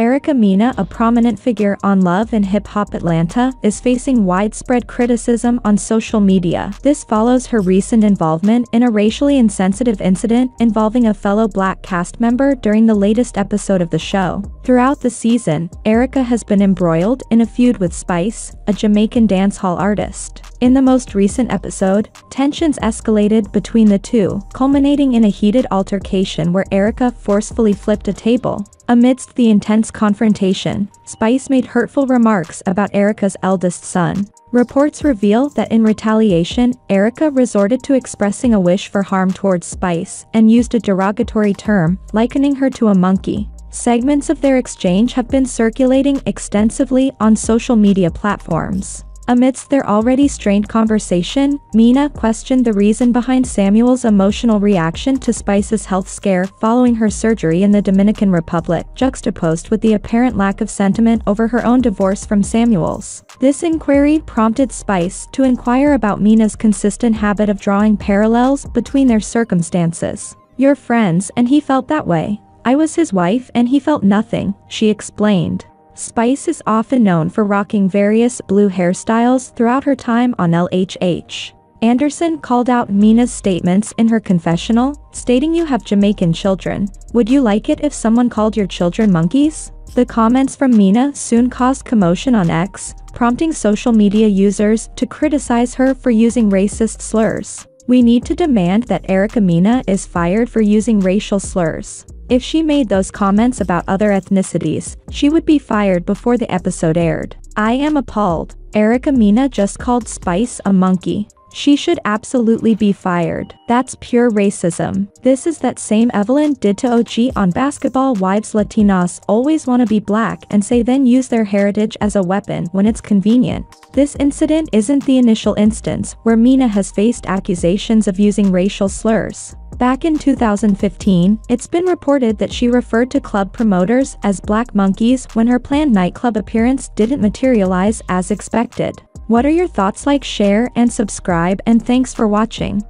Erica Mena, a prominent figure on Love and Hip Hop Atlanta, is facing widespread criticism on social media. This follows her recent involvement in a racially insensitive incident involving a fellow black cast member during the latest episode of the show. Throughout the season, Erica has been embroiled in a feud with Spice, a Jamaican dancehall artist. In the most recent episode, tensions escalated between the two, culminating in a heated altercation where Erica forcefully flipped a table. Amidst the intense confrontation, Spice made hurtful remarks about Erica's eldest son. Reports reveal that in retaliation, Erica resorted to expressing a wish for harm towards Spice and used a derogatory term, likening her to a monkey. Segments of their exchange have been circulating extensively on social media platforms. Amidst their already strained conversation, Mena questioned the reason behind Samuels' emotional reaction to Spice's health scare following her surgery in the Dominican Republic, juxtaposed with the apparent lack of sentiment over her own divorce from Samuels. This inquiry prompted Spice to inquire about Mena's consistent habit of drawing parallels between their circumstances. You're friends and he felt that way. I was his wife and he felt nothing, she explained. Spice is often known for rocking various blue hairstyles throughout her time on LHH. Anderson called out Mena's statements in her confessional, stating you have Jamaican children. Would you like it if someone called your children monkeys? The comments from Mina soon caused commotion on X, prompting social media users to criticize her for using racist slurs. We need to demand that Erica Mena is fired for using racial slurs. If she made those comments about other ethnicities, she would be fired before the episode aired. I am appalled. Erica Mena just called Spice a monkey. She should absolutely be fired. That's pure racism. This is that same Evelyn did to OG on Basketball Wives Latinas always want to be black and say then use their heritage as a weapon when it's convenient. This incident isn't the initial instance where Mena has faced accusations of using racial slurs. Back in 2015, it's been reported that she referred to club promoters as black monkeys when her planned nightclub appearance didn't materialize as expected. What are your thoughts like share and subscribe and thanks for watching.